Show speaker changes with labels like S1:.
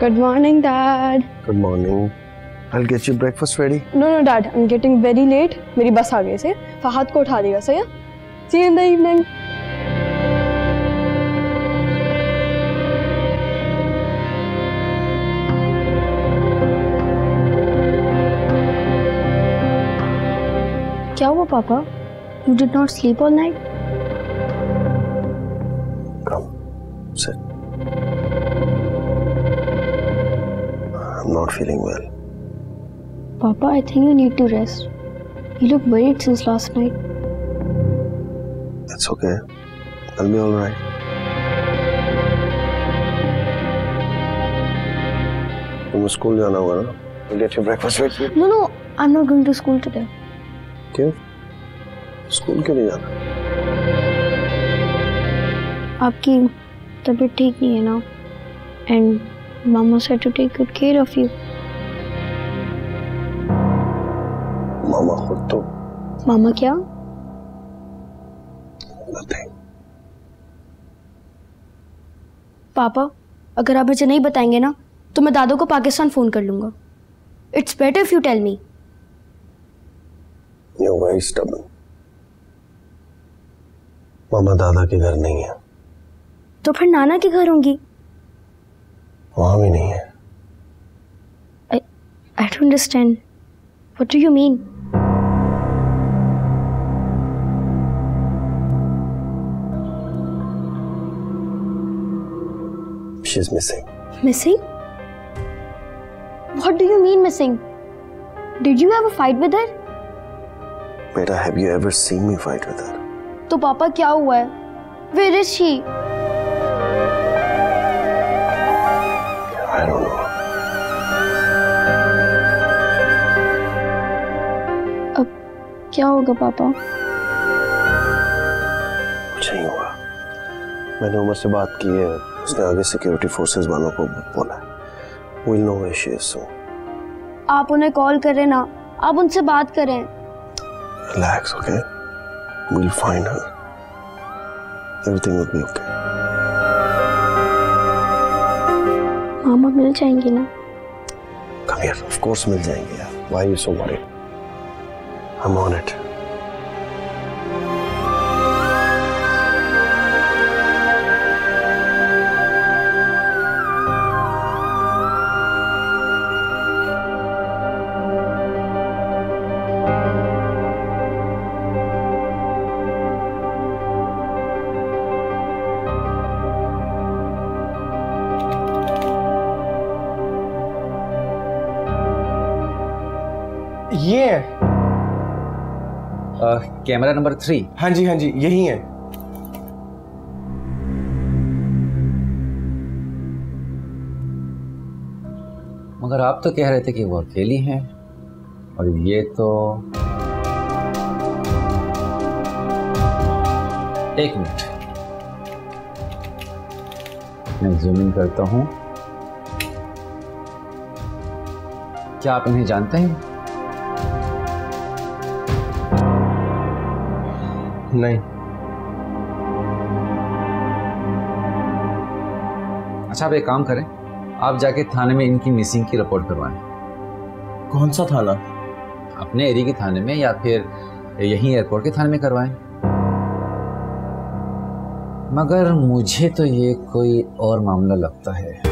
S1: Good morning, Dad.
S2: Good morning. I'll get you breakfast ready.
S1: No, no, Dad. I'm getting very late. मेरी बस आ गई से फहद को उठा देगा सही है See you in the evening. क्या हुआ पापा You did not sleep all night?
S2: Come, sit. I'm not feeling well.
S1: Papa, I think you need to rest. You look worried since last night.
S2: It's okay. I'll be all right. तुम्हें school जाना होगा ना I'll get you breakfast ready.
S1: No, no, I'm not going to school today.
S2: क्यों school क्यों नहीं जाना
S1: आपकी तबीयत ठीक नहीं है ना and mama said to take good care of you
S2: मामा खुद तो
S1: मामा क्या?
S2: Nothing.
S1: पापा अगर आप मुझे नहीं बताएँगे ना तो मैं दादू को पाकिस्तान फ़ोन कर लूँगा। It's better if you tell me
S2: You're very stubborn. मामा दादा के घर नहीं है।
S1: तो फिर नाना के घर होंगी।
S2: वहाँ भी नहीं है।
S1: I don't understand what do you mean
S2: She's missing.
S1: Missing what do you mean missing did you have a fight with her
S2: Beta, have you ever seen me fight with her?
S1: तो पापा क्या हुआ है? Where is she क्या होगा पापा?
S2: कुछ नहीं होगा मैंने उमर से बात की है। उसने आगे सिक्योरिटी फोर्सेस वालों को बोला विल नो इश्यू सो
S1: आप उन्हें कॉल करें ना। आप उनसे बात करें।
S2: Relax okay will find her everything will be okay
S1: मामा मिल जाएँगे ना?
S2: कम हियर ऑफ़ कोर्स मिल जाएँगे यार। Why you so worried I'm on it.
S3: ये है
S4: अ, कैमरा नंबर थ्री।
S3: हाँ जी हाँ जी यही है।
S4: मगर आप तो कह रहे थे कि वो अकेली हैं और ये तो एक मिनट। मैं जूम इन करता हूँ। क्या आप इन्हें जानते हैं?
S3: नहीं।
S4: अच्छा आप एक काम करें। आप जाके थाने में इनकी मिसिंग की रिपोर्ट करवाएँ।
S3: कौन सा थाना?
S4: अपने एरिया के थाने में या फिर यहीं एयरपोर्ट के थाने में करवाएँ। मगर मुझे तो ये कोई और मामला लगता है।